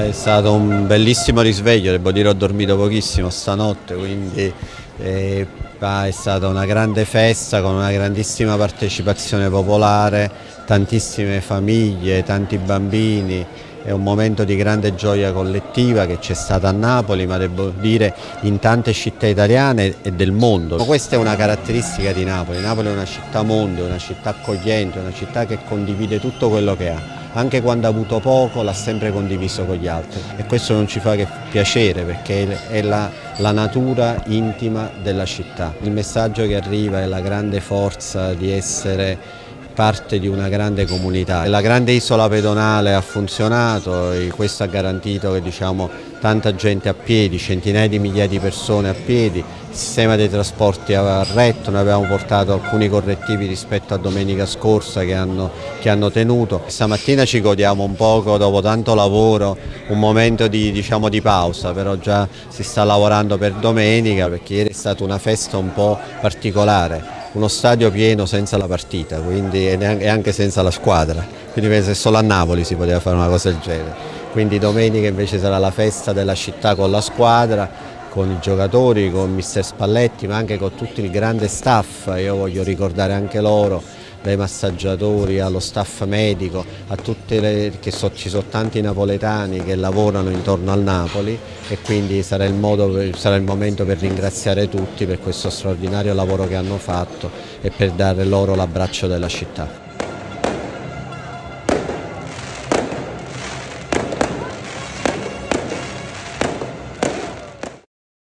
È stato un bellissimo risveglio, devo dire ho dormito pochissimo stanotte, quindi eh, è stata una grande festa con una grandissima partecipazione popolare, tantissime famiglie, tanti bambini, è un momento di grande gioia collettiva che c'è stata a Napoli, ma devo dire in tante città italiane e del mondo. Questa è una caratteristica di Napoli, Napoli è una città mondo, una città accogliente, una città che condivide tutto quello che ha anche quando ha avuto poco l'ha sempre condiviso con gli altri e questo non ci fa che piacere perché è la, la, natura intima della città. Il messaggio che arriva è la grande forza di essere parte di una grande comunità. La grande isola pedonale ha funzionato e questo ha garantito che diciamo, tanta gente a piedi, centinaia di migliaia di persone a piedi, il sistema dei trasporti ha retto, noi abbiamo portato alcuni correttivi rispetto a domenica scorsa che hanno, che hanno tenuto. Stamattina ci godiamo un poco dopo tanto lavoro, un momento di, diciamo, di pausa, però già si sta lavorando per domenica perché ieri è stata una festa un po' particolare uno stadio pieno senza la partita quindi, e anche senza la squadra, quindi penso che solo a Napoli si poteva fare una cosa del genere. Quindi domenica invece sarà la festa della città con la squadra, con i giocatori, con mister Spalletti, ma anche con tutto il grande staff, io voglio ricordare anche loro dai massaggiatori allo staff medico, a tutte le, che so, ci sono tanti napoletani che lavorano intorno al Napoli e quindi sarà il, modo, sarà il momento per ringraziare tutti per questo straordinario lavoro che hanno fatto e per dare loro l'abbraccio della città.